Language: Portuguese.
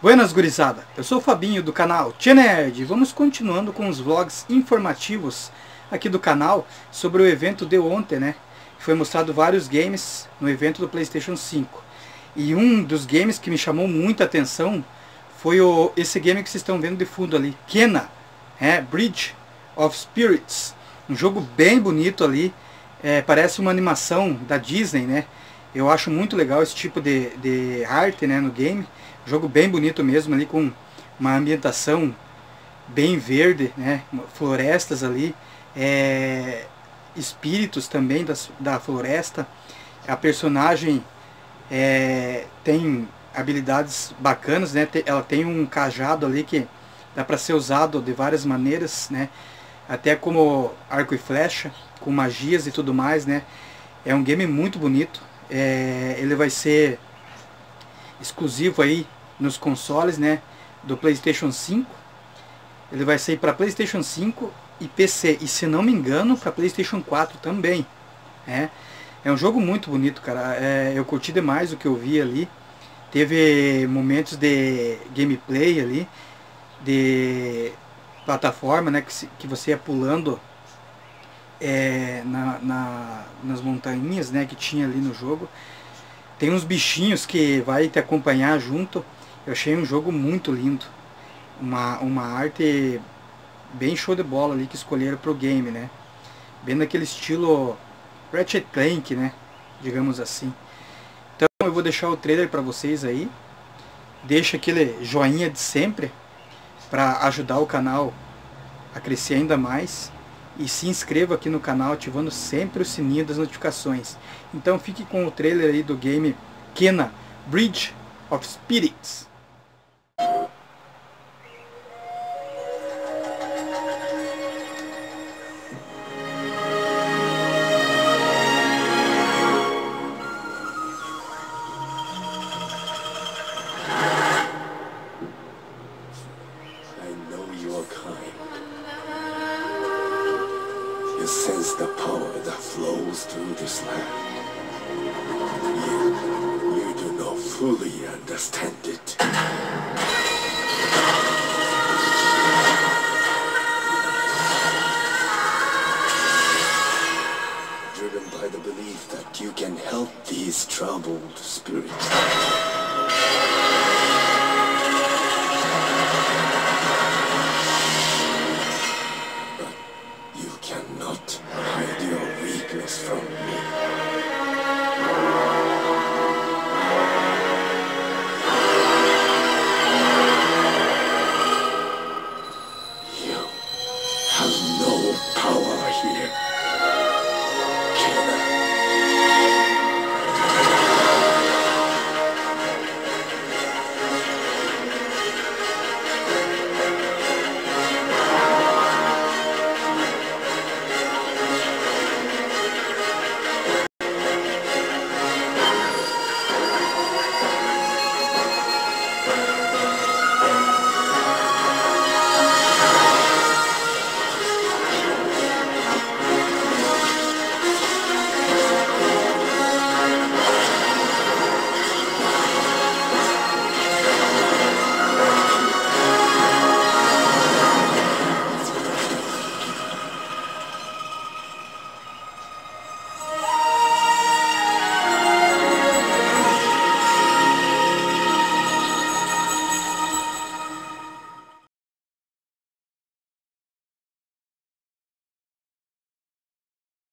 Buenas gurizada, eu sou o Fabinho do canal Tia Nerd. Vamos continuando com os vlogs informativos aqui do canal sobre o evento de ontem, né? Foi mostrado vários games no evento do Playstation 5. E um dos games que me chamou muita atenção foi o, esse game que vocês estão vendo de fundo ali, Kena, é, Bridge of Spirits. Um jogo bem bonito ali, é, parece uma animação da Disney, né? Eu acho muito legal esse tipo de, de arte né, no game. Jogo bem bonito mesmo ali com uma ambientação bem verde, né? Florestas ali. É, espíritos também das, da floresta. A personagem é, tem habilidades bacanas, né? Ela tem um cajado ali que dá para ser usado de várias maneiras, né? Até como arco e flecha, com magias e tudo mais, né? É um game muito bonito. É, ele vai ser exclusivo aí nos consoles né, do Playstation 5. Ele vai sair para Playstation 5 e PC. E se não me engano, para Playstation 4 também. É, é um jogo muito bonito, cara. É, eu curti demais o que eu vi ali. Teve momentos de gameplay ali, de plataforma, né, que, que você ia pulando é, na, na, nas montanhas né, que tinha ali no jogo. Tem uns bichinhos que vai te acompanhar junto. Eu achei um jogo muito lindo. Uma, uma arte bem show de bola ali que escolheram pro game, né? Bem naquele estilo Ratchet Clank, né? Digamos assim. Então eu vou deixar o trailer para vocês aí. Deixa aquele joinha de sempre para ajudar o canal a crescer ainda mais e se inscreva aqui no canal ativando sempre o sininho das notificações. Então fique com o trailer aí do game Kena Bridge of Spirits. sense the power that flows through this land. You, you do not fully understand it. Driven by the belief that you can help these troubled spirits.